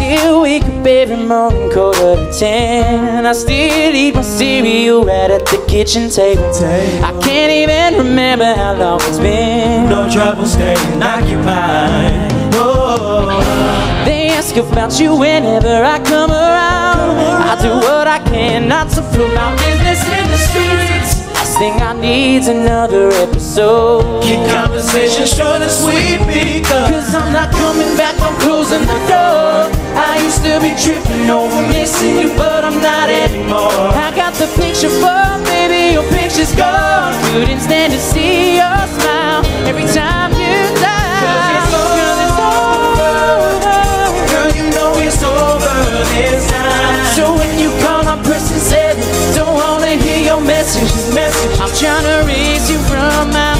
wake up every morning quarter to ten. I still eat my cereal right at the kitchen table. I can't even remember how long it's been. No trouble staying occupied. Oh, They ask about you whenever I come around. I do what I can not to put my business in the streets. Last thing I need's another episode. keep conversation short and sweet because Cause I'm not coming back, I'm closing the door. To be tripping over missing you, but I'm not anymore. I got the picture, but baby, your picture's gone. Couldn't stand to see your smile every time you die. it's Girl, it's over. girl, you know it's over this time. So when you call, I'm pressing seven. Don't wanna hear your message. Message I'm trying to raise you from my